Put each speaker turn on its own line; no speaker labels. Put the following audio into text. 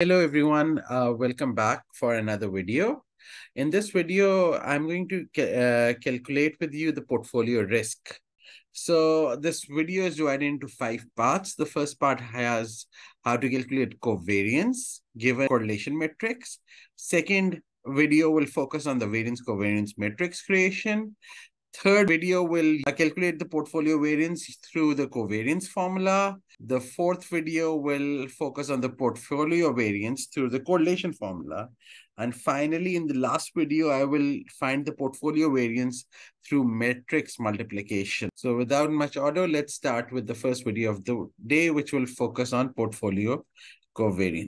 Hello everyone, uh, welcome back for another video. In this video, I'm going to uh, calculate with you the portfolio risk. So this video is divided into five parts. The first part has how to calculate covariance given correlation matrix. Second video will focus on the variance covariance matrix creation. Third video will calculate the portfolio variance through the covariance formula. The fourth video will focus on the portfolio variance through the correlation formula. And finally, in the last video, I will find the portfolio variance through matrix multiplication. So without much order, let's start with the first video of the day, which will focus on portfolio covariance.